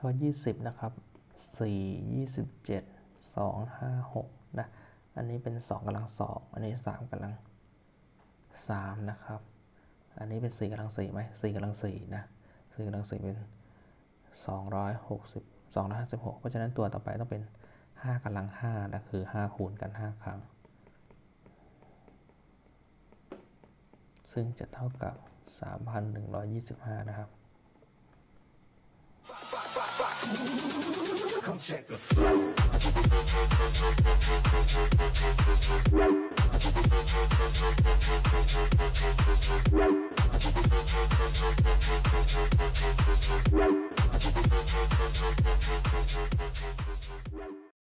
ข้อ20 นะครับ 4 27 2 5 6 นะ อันนี้เป็น 2กำลัง 2 อันนี้ 3กำลัง 3 นะครับ อันนี้เป็น 4กำลัง4ไหม4กำลัง4นะ4กำลัง4เป็น 260 256 เพราะฉะนั้นตัวต่อไปต้องเป็น 5กำลัง5นะคือ 5 คูณกัน 5 ครั้ง ซึ่งจะเท่ากับ 3,125 นะครับ Come check the flow. Right.